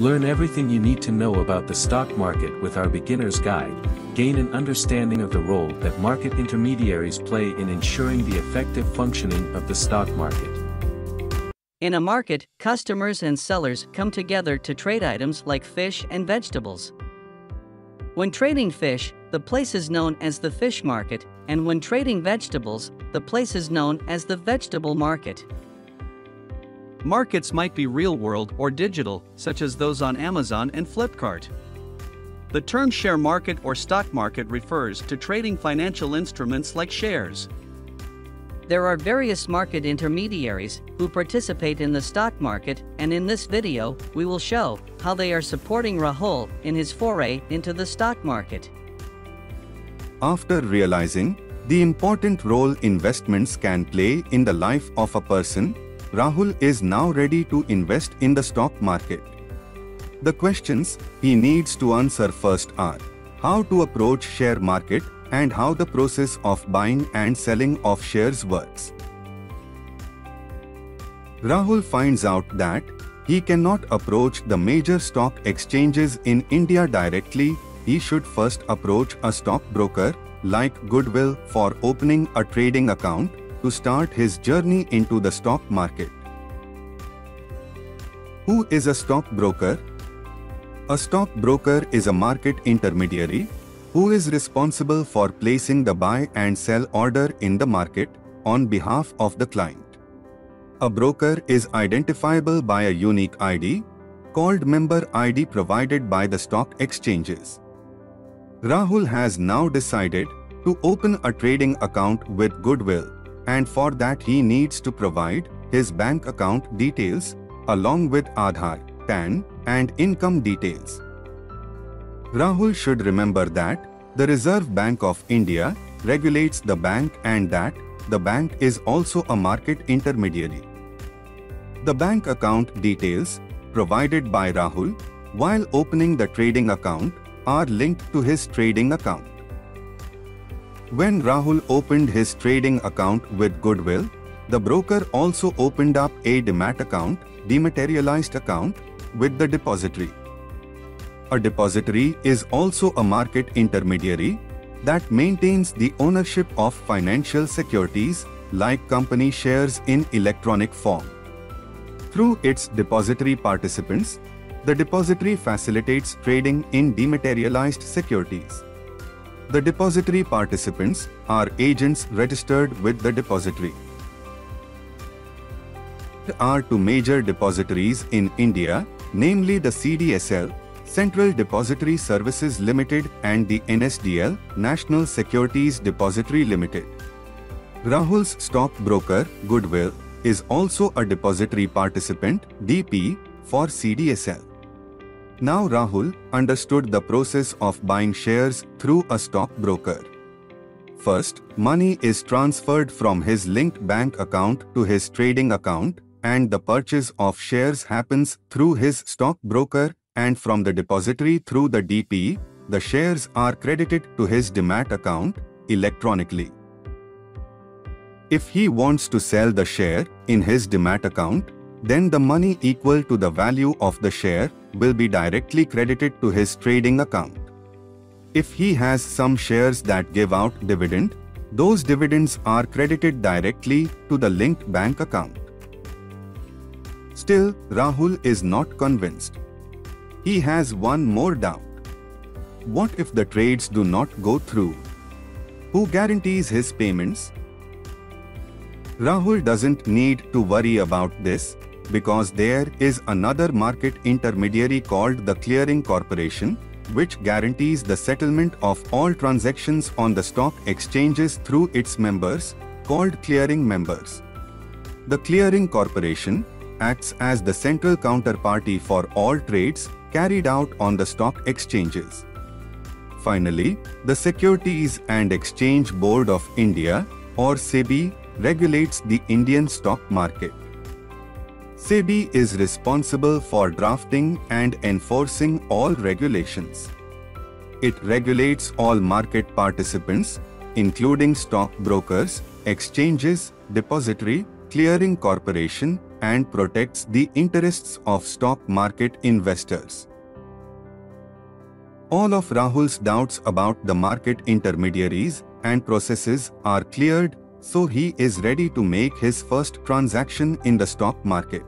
Learn everything you need to know about the stock market with our beginner's guide. Gain an understanding of the role that market intermediaries play in ensuring the effective functioning of the stock market. In a market, customers and sellers come together to trade items like fish and vegetables. When trading fish, the place is known as the fish market, and when trading vegetables, the place is known as the vegetable market. Markets might be real world or digital, such as those on Amazon and Flipkart. The term share market or stock market refers to trading financial instruments like shares. There are various market intermediaries who participate in the stock market, and in this video, we will show how they are supporting Rahul in his foray into the stock market. After realizing the important role investments can play in the life of a person, Rahul is now ready to invest in the stock market. The questions he needs to answer first are how to approach share market and how the process of buying and selling of shares works. Rahul finds out that he cannot approach the major stock exchanges in India directly, he should first approach a stockbroker like Goodwill for opening a trading account to start his journey into the stock market. Who is a stockbroker? A stockbroker is a market intermediary who is responsible for placing the buy and sell order in the market on behalf of the client. A broker is identifiable by a unique ID called member ID provided by the stock exchanges. Rahul has now decided to open a trading account with Goodwill and for that he needs to provide his bank account details along with Aadhaar, PAN and income details. Rahul should remember that the Reserve Bank of India regulates the bank and that the bank is also a market intermediary. The bank account details provided by Rahul while opening the trading account are linked to his trading account. When Rahul opened his trading account with Goodwill, the broker also opened up a demat account, dematerialized account, with the depository. A depository is also a market intermediary that maintains the ownership of financial securities like company shares in electronic form. Through its depository participants, the depository facilitates trading in dematerialized securities. The depository participants are agents registered with the depository. There are two major depositories in India, namely the CDSL, Central Depository Services Limited and the NSDL, National Securities Depository Limited. Rahul's stockbroker, Goodwill, is also a depository participant, DP, for CDSL. Now Rahul understood the process of buying shares through a stockbroker. First, money is transferred from his linked bank account to his trading account and the purchase of shares happens through his stockbroker and from the depository through the DP, the shares are credited to his demat account electronically. If he wants to sell the share in his demat account, then the money equal to the value of the share will be directly credited to his trading account. If he has some shares that give out dividend, those dividends are credited directly to the linked bank account. Still, Rahul is not convinced. He has one more doubt. What if the trades do not go through? Who guarantees his payments? Rahul doesn't need to worry about this because there is another market intermediary called the Clearing Corporation, which guarantees the settlement of all transactions on the stock exchanges through its members, called clearing members. The Clearing Corporation acts as the central counterparty for all trades carried out on the stock exchanges. Finally, the Securities and Exchange Board of India, or SEBI, regulates the Indian stock market. SEBI is responsible for drafting and enforcing all regulations. It regulates all market participants, including stock brokers, exchanges, depository, clearing corporation, and protects the interests of stock market investors. All of Rahul's doubts about the market intermediaries and processes are cleared, so he is ready to make his first transaction in the stock market.